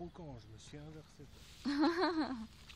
croquant, je me suis inversé.